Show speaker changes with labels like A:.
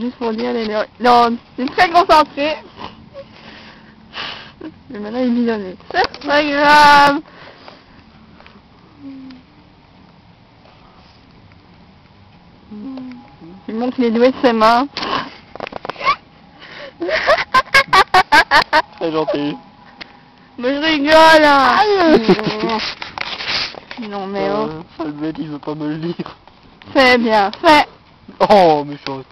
A: Juste pour dire, les non, c'est très concentré. Mais maintenant il est bidonné. C'est pas grave. Il montre les doigts de ses mains.
B: C'est gentil.
A: Mais je rigole hein. Ah, non mais oh,
B: euh, il veut pas me le dire.
A: c'est bien fait.
B: Oh, méchante.